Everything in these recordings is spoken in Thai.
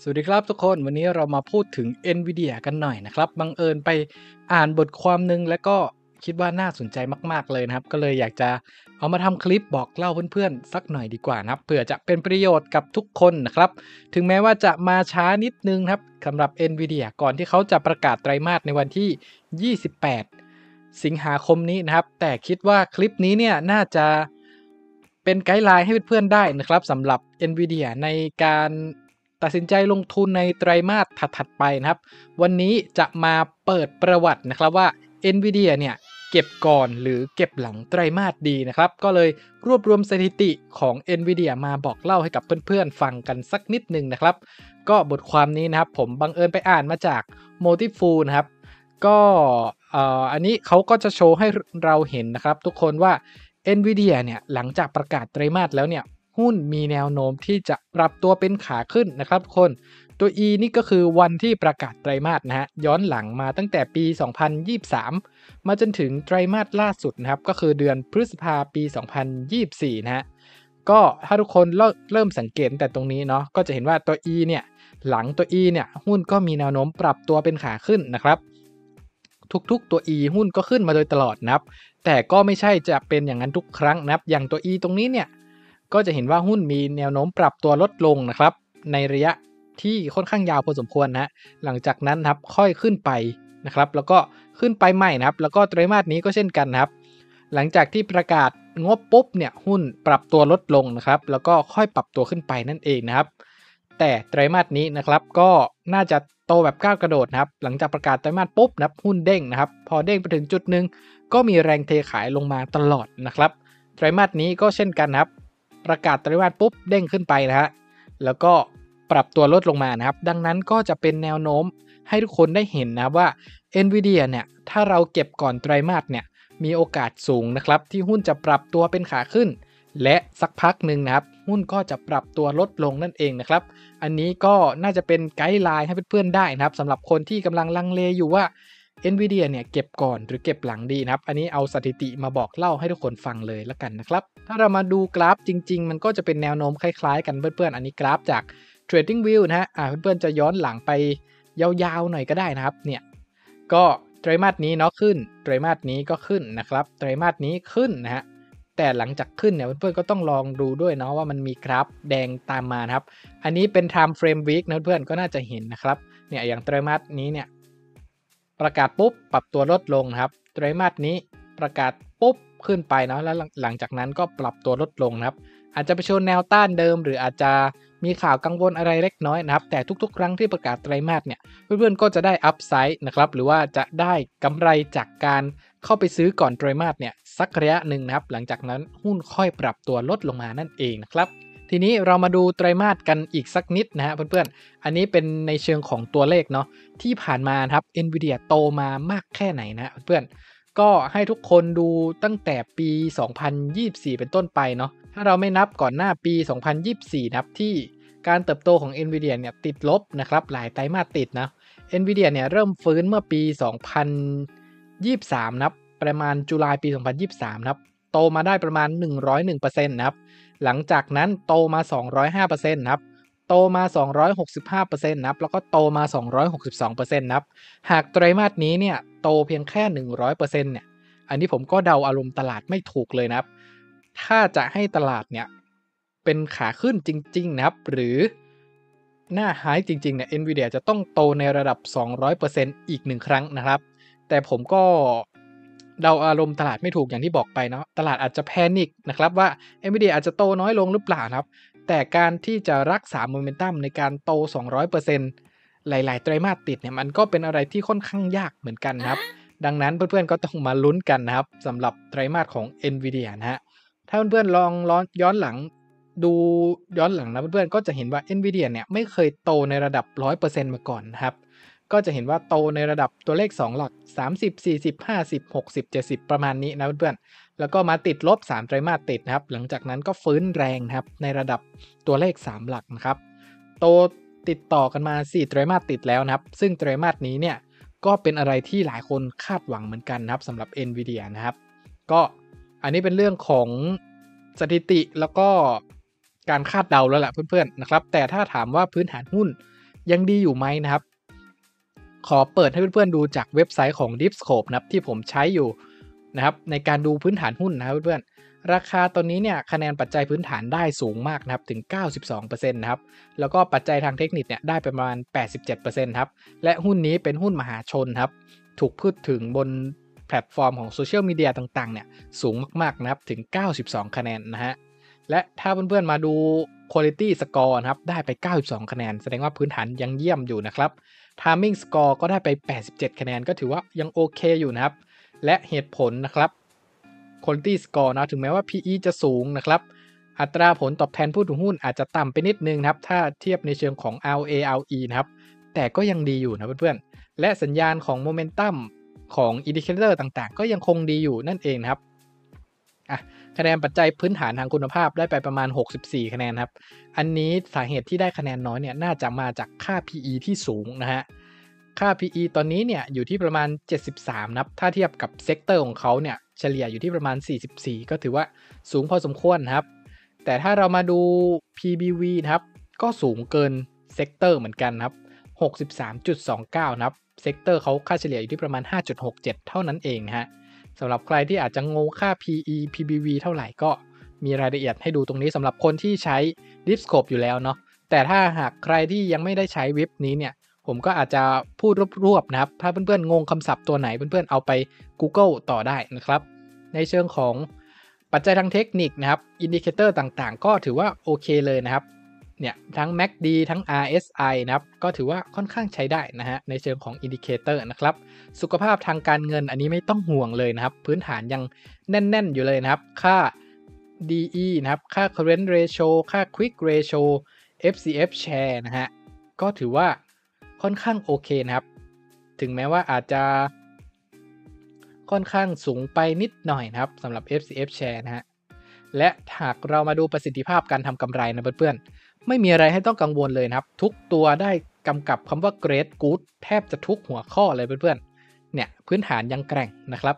สวัสดีครับทุกคนวันนี้เรามาพูดถึง NVIDIA กันหน่อยนะครับ บังเอิญไปอ่านบทความหนึ่งแล้วก็คิดว่าน่าสนใจมากๆเลยนะครับ ก็เลยอยากจะเอามาทำคลิปบอกเล่าเพื่อนๆ สักหน่อยดีกว่านะครับเผื่อจะเป็นประโยชน์กับทุกคนนะครับ ถึงแม้ว่าจะมาช้านิดนึงครับสำหรับ NVIDIA ก่อนที่เขาจะประกาศไตรมาสในวันที่ 28 สิงหาคมนี้นะครับ แต่คิดว่าคลิปนี้เนี่ยน่าจะเป็นไกด์ไลน์ให้เพื่อนๆได้นะครับสำหรับ NVIDIA ในการ ตัดสินใจลงทุนในไตรมาสถัดๆไปนะครับ วันนี้จะมาเปิดประวัตินะครับว่า NVIDIA เนี่ยเก็บก่อนหรือเก็บหลังไตรมาสดีนะครับ ก็เลยรวบรวมสถิติของ NVIDIA มาบอกเล่าให้กับเพื่อนๆ ฟังกันสักนิดหนึ่งนะครับ ก็บทความนี้นะครับผมบังเอิญไปอ่านมาจาก Motifu นะครับ ก็อันนี้เขาก็จะโชว์ให้เราเห็นนะครับ ทุกคนว่า NVIDIA เนี่ยหลังจากประกาศไตรมาสแล้วเนี่ย หุ้นมีแนวโน้มที่จะปรับตัวเป็นขาขึ้นนะครับทุกคน ตัว E นี่ก็คือวันที่ประกาศไตรมาสนะฮะย้อนหลังมาตั้งแต่ปี 2023 มาจนถึงไตรมาสล่าสุดนะครับก็คือเดือนพฤษภาปี 2024 นะฮะก็ถ้าทุกคนเริ่มสังเกตแต่ตรงนี้เนาะก็จะเห็นว่าตัว E เนี่ยหลังตัว E เนี่ยหุ้นก็มีแนวโน้มปรับตัวเป็นขาขึ้นนะครับ ทุกๆตัว E หุ้นก็ขึ้นมาโดยตลอดนะครับ แต่ก็ไม่ใช่จะเป็นอย่างนั้นทุกครั้งนะครับ อย่างตัว E ตรงนี้เนี่ย ก็จะเห็นว่าหุ้นมีแนวโน้มปรับตัวลดลงนะครับ ในระยะที่ค่อนข้างยาวพอสมควรนะหลังจากนั้นครับค่อยขึ้นไปนะครับ แล้วก็ขึ้นไปใหม่นะครับ แล้วก็ไตรมาสนี้ก็เช่นกันครับ หลังจากที่ประกาศงบปุ๊บเนี่ยหุ้นปรับตัวลดลงนะครับ แล้วก็ค่อยปรับตัวขึ้นไปนั่นเองนะครับ แต่ไตรมาสนี้นะครับก็น่าจะโตแบบก้าวกระโดดนะครับ หลังจากประกาศไตรมาสปุ๊บนะครับหุ้นเด้งนะครับ พอเด้งไปถึงจุดหนึ่งก็มีแรงเทขายลงมาตลอดนะครับ ไตรมาสนี้ก็เช่นกันครับ ประกาศไตรมาสปุ๊บเด้งขึ้นไปนะฮะแล้วก็ปรับตัวลดลงมานะครับ ดังนั้นก็จะเป็นแนวโน้มให้ทุกคนได้เห็นนะว่า NVIDIA เนี่ยถ้าเราเก็บก่อนไตรมาสเนี่ยมีโอกาสสูงนะครับ ที่หุ้นจะปรับตัวเป็นขาขึ้น และสักพักหนึ่งนะครับ หุ้นก็จะปรับตัวลดลงนั่นเองนะครับ อันนี้ก็น่าจะเป็นไกด์ไลน์ให้เพื่อนๆได้นะครับสำหรับคนที่กำลังลังเลอยู่ว่า NVIDIA เนี่ยเก็บก่อนหรือเก็บหลังดีนะครับ อันนี้เอาสถิติมาบอกเล่าให้ทุกคนฟังเลยละกันนะครับ ถ้าเรามาดูกราฟจริง ๆ มันก็จะเป็นแนวโน้มคล้ายๆ กันเพื่อนๆ อันนี้กราฟจาก Trading View นะฮะเพื่อนๆ จะย้อนหลังไปยาวๆ หน่อยก็ได้นะครับ เนี่ย ก็ไตรมาสนี้เนาะขึ้น ไตรมาสนี้ก็ขึ้นนะครับ ไตรมาสนี้ขึ้นนะฮะ แต่หลังจากขึ้นเนี่ยเพื่อนๆ ก็ต้องลองดูด้วยเนาะว่ามันมีกราฟแดงตามมาครับ อันนี้เป็น time frame week นะเพื่อนๆ ก็น่าจะเห็นนะครับ เนี่ยอย่างไตรมาสนี้เนี่ย ประกาศปุ๊บปรับตัวลดลงนะครับไตรมาสนี้ประกาศปุ๊บขึ้นไปเนาะแล้วหลังจากนั้นก็ปรับตัวลดลงนะครับ อาจจะไปชนแนวต้านเดิม หรืออาจจะมีข่าวกังวลอะไรเล็กน้อยนะครับ แต่ทุกๆ ครั้งที่ประกาศไตรมาสเนี่ยเพื่อนๆก็จะได้อัพไซด์นะครับหรือว่าจะได้กำไรจากการเข้าไปซื้อก่อนไตรมาสเนี่ยสักระยะหนึ่งนะครับ หลังจากนั้นหุ้นค่อยปรับตัวลดลงมานั่นเองนะครับ ทีนี้เรามาดูไตรมาสกันอีกสักนิดนะฮะเพื่อนๆ อันนี้เป็นในเชิงของตัวเลขเนาะที่ผ่านมาครับ NVIDIA โตมามากแค่ไหนนะเพื่อนๆ ก็ให้ทุกคนดูตั้งแต่ปี 2024 เป็นต้นไปเนาะถ้าเราไม่นับก่อนหน้าปี 2024 นับที่การเติบโตของ NVIDIA เนี่ยติดลบนะครับหลายไตรมาสติดนะ NVIDIA เนี่ยเริ่มฟื้นเมื่อปี 2023 นับประมาณตุลาปี 2023 นะครับ โตมาได้ประมาณ 101%นะครับ หลังจากนั้นโตมา 205%นะครับ โตมา 265%นะครับ แล้วก็โตมา 262%นะครับ หากไตรมาสนี้เนี่ยโตเพียงแค่ 100%เนี่ย อันนี้ผมก็เดาอารมณ์ตลาดไม่ถูกเลยนะครับ ถ้าจะให้ตลาดเนี่ยเป็นขาขึ้นจริง ๆ นะครับ หรือหน้าหายจริง ๆ เนี่ย NVIDIA จะต้องโตในระดับ 200%อีกหนึ่งครั้งนะครับ แต่ผมก็ เดาอารมณ์ตลาดไม่ถูกอย่างที่บอกไปเนาะตลาดอาจจะแพนิคนะครับว่า NVIDIA อาจจะโตน้อยลงหรือเปล่าครับ แต่การที่จะรักษาโมเมนตัมในการโต 200%หลาย ๆ ไตรมาสติดเนี่ยมันก็เป็นอะไรที่ค่อนข้างยากเหมือนกันครับ ดังนั้นเพื่อนๆก็ต้องมาลุ้นกันนะครับสำหรับไตรมาสของ NVIDIA นะฮะถ้าเพื่อนๆลองย้อนหลังดูย้อนหลังนะเพื่อนๆก็จะเห็นว่า NVIDIA เนี่ยไม่เคยโตในระดับ 100%มาก่อนนะครับ ก็จะเห็นว่าโตในระดับตัวเลข 2 หลัก 30 40 50 60 70 ประมาณนี้นะเพื่อนๆ แล้วก็มาติดลบ 3 ไตรมาสติดนะครับ หลังจากนั้นก็ฟื้นแรงครับในระดับตัวเลข 3 หลักนะครับ โตติดต่อกันมา 4 ไตรมาสติดแล้วนะครับ ซึ่งไตรมาสนี้เนี่ยก็เป็นอะไรที่หลายคนคาดหวังเหมือนกันนะครับสำหรับ NVIDIA นะครับ ก็อันนี้เป็นเรื่องของสถิติแล้วก็การคาดเดาแล้วแหละเพื่อนๆนะครับ แต่ถ้าถามว่าพื้นฐานหุ้นยังดีอยู่ไหมนะครับ ขอเปิดให้เพื่อนๆดูจากเว็บไซต์ของ Dipscope นะครับที่ผมใช้อยู่นะครับในการดูพื้นฐานหุ้นนะครับเพื่อนๆราคาตอนนี้เนี่ยคะแนนปัจจัยพื้นฐานได้สูงมากนะครับถึง 92%นะครับแล้วก็ปัจจัยทางเทคนิคเนี่ยได้ประมาณ 87%ครับและหุ้นนี้เป็นหุ้นมหาชนครับถูกพูดถึงบนแพลตฟอร์มของโซเชียลมีเดียต่างๆเนี่ยสูงมากๆนะครับถึง 92 คะแนนนะฮะและถ้าเพื่อนๆมาดู Quality Score นะครับ ได้ไป 92 คะแนน แสดงว่าพื้นฐานยังเยี่ยมอยู่นะครับ Timing Score ก็ได้ไป 87 คะแนน ก็ถือว่ายังโอเคอยู่นะครับ และเหตุผลนะครับ Quality Score นะถึงแม้ว่า PE จะสูงนะครับ อัตราผลตอบแทนผู้ถือหุ้นอาจจะต่ำไปนิดนึงนะครับ ถ้าเทียบในเชิงของ ROA ROE นะครับ แต่ก็ยังดีอยู่นะเพื่อนๆ และสัญญาณของโมเมนตัมของ indicator ต่างๆ ก็ยังคงดีอยู่นั่นเองนะครับ อะคะแนนปัจจัยพื้นฐานทางคุณภาพได้ไปประมาณ 64 คะแนนครับ อันนี้สาเหตุที่ได้คะแนนน้อยเนี่ยน่าจะมาจากค่า PE ที่สูงนะฮะ ค่า PE ตอนนี้เนี่ยอยู่ที่ประมาณ 73 นะครับ ถ้าเทียบกับ sector ของเขาเนี่ยเฉลี่ยอยู่ที่ประมาณ 44 ก็ถือว่าสูงพอสมควรครับ แต่ถ้าเรามาดู PBV นะครับก็สูงเกิน sector เหมือนกันครับ 63.29นะครับ sector เขาค่าเฉลี่ยอยู่ที่ประมาณ 5.67 เท่านั้นเองนะฮะ สำหรับใครที่อาจจะงงค่า PE PBV เท่าไหร่ก็มีรายละเอียดให้ดูตรงนี้สำหรับคนที่ใช้ d i p Scope อยู่แล้วเนาะแต่ถ้าหากใครที่ยังไม่ได้ใช้เว็บนี้เนี่ย ผมก็อาจจะพูดรวบๆนะครับ ถ้าเพื่อนๆงงคำศัพท์ตัวไหนเพื่อนๆเอาไป Google ต่อได้นะครับ ในเชิงของปัจจัยทางเทคนิคนะครับ indicator ต่างๆ ก็ถือว่าโอเคเลยนะครับ เนี่ยทั้ง MACD ทั้ง RSI นะครับก็ถือว่าค่อนข้างใช้ได้นะฮะในเชิงของ indicator นะครับสุขภาพทางการเงินอันนี้ไม่ต้องห่วงเลยนะครับ พื้นฐานยังแน่น ๆ อยู่เลยนะครับ ค่า DE นะครับ ค่า current ratio ค่า quick ratio FCF share นะฮะ ก็ถือว่าค่อนข้างโอเคนะครับ ถึงแม้ว่าอาจจะ ค่อนข้างสูงไปนิดหน่อยนะครับสำหรับ FCF share นะฮะ และหากเรามาดูประสิทธิภาพการทำกำไรนะเพื่อนๆ ไม่มีอะไรให้ต้องกังวลเลยนะครับ ทุกตัวได้กำกับคำว่า great good แทบจะทุกหัวข้อเลยเพื่อนๆ เนี่ยพื้นฐานยังแกร่งนะครับ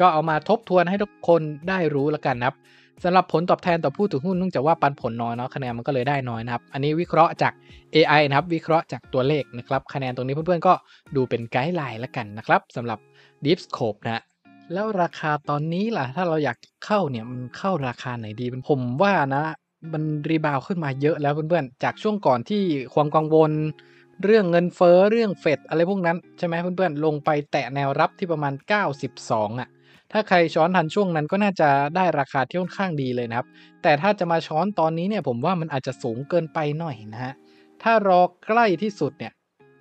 ก็เอามาทบทวนให้ทุกคนได้รู้แล้วกันนะครับสำหรับผลตอบแทนต่อผู้ถือหุ้นเนื่องจากว่าปันผลน้อยเนาะคะแนนมันก็เลยได้น้อยนะครับ อันนี้วิเคราะห์จาก AI นะครับ วิเคราะห์จากตัวเลขนะครับ คะแนนตรงนี้เพื่อนๆก็ดูเป็นไกด์ไลน์แล้วกันนะครับสำหรับ Deep Scope นะแล้วราคาตอนนี้ล่ะ ถ้าเราอยากเข้าเนี่ยมันเข้าราคาไหนดีผมว่านะ มันรีบาวขึ้นมาเยอะแล้วเพื่อนๆ จากช่วงก่อนที่ความกังวล เรื่องเงินเฟ้อเรื่องเฟดอะไรพวกนั้น ใช่ไหมเพื่อนๆ ลงไปแตะแนวรับที่ประมาณ 92อะถ้าใครช้อนทันช่วงนั้นก็น่าจะได้ราคาที่ค่อนข้างดีเลยนะครับ แต่ถ้าจะมาช้อนตอนนี้เนี่ยผมว่ามันอาจจะสูงเกินไปหน่อยนะฮะถ้ารอใกล้ที่สุดเนี่ย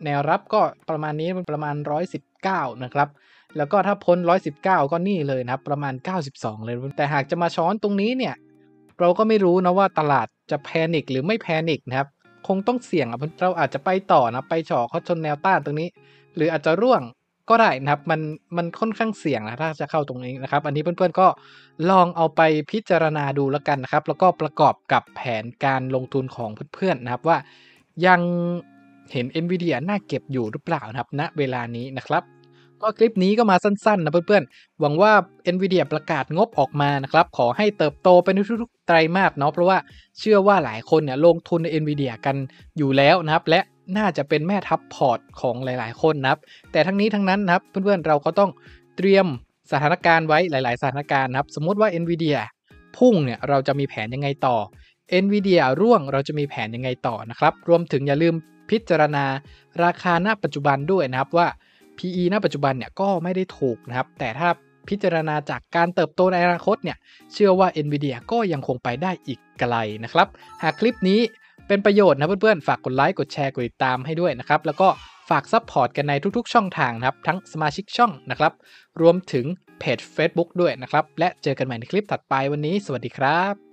แนวรับก็ประมาณนี้มันประมาณ 119 นะครับ แล้วก็ถ้าพ้น 119 ก็นี่เลยนะครับ ประมาณ 92 เลย แต่หากจะมาช้อนตรงนี้เนี่ย เราก็ไม่รู้นะว่าตลาดจะแพนิคหรือไม่แพนิคนะครับคงต้องเสี่ยงอะเราอาจจะไปต่อนะไปเฉาะเขาชนแนวต้านตรงนี้ หรืออาจจะร่วงก็ได้นะครับมันมันค่อนข้างเสี่ยงนะถ้าจะเข้าตรงนี้นะครับ อันนี้เพื่อนๆก็ลองเอาไปพิจารณาดูแล้วกันนะครับ แล้วก็ประกอบกับแผนการลงทุนของเพื่อนๆนะครับว่ายังเห็น NVIDIA น่าเก็บอยู่หรือเปล่านะครับณนะเวลานี้นะครับ ก็คลิปนี้ก็มาสั้นๆนะเพื่อนๆ หวังว่า NVIDIA ประกาศงบออกมานะครับ ขอให้เติบโตไปในทุกๆไตรมาสเนาะเพราะว่าเชื่อว่าหลายคนเนี่ยลงทุนใน NVIDIA กันอยู่แล้วนะครับ และน่าจะเป็นแม่ทัพพอร์ตของหลายๆ คนนะครับ แต่ทั้งนี้ทั้งนั้นนะครับ เพื่อนๆเราก็ต้องเตรียมสถานการณ์ไว้หลาย ๆ สถานการณ์นะครับ สมมติว่า NVIDIA พุ่งเนี่ยเราจะมีแผนยังไงต่อ NVIDIA ร่วงเราจะมีแผนยังไงต่อนะครับ รวมถึงอย่าลืมพิจารณาราคาณปัจจุบันด้วยนะครับว่า PE ณปัจจุบันเนี่ยก็ไม่ได้ถูกนะครับ แต่ถ้าพิจารณาจากการเติบโตในอนาคตเนี่ยเชื่อว่า NVIDIA ก็ยังคงไปได้อีกไกลนะครับ หากคลิปนี้เป็นประโยชน์นะเพื่อนๆ ฝากกดไลค์ กดแชร์ กดติดตามให้ด้วยนะครับ แล้วก็ฝาก support กันในทุกๆ ช่องทางนะครับ ทั้งสมาชิกช่องนะครับ รวมถึงเพจ Facebook ด้วยนะครับ และเจอกันใหม่ในคลิปถัดไปวันนี้ สวัสดีครับ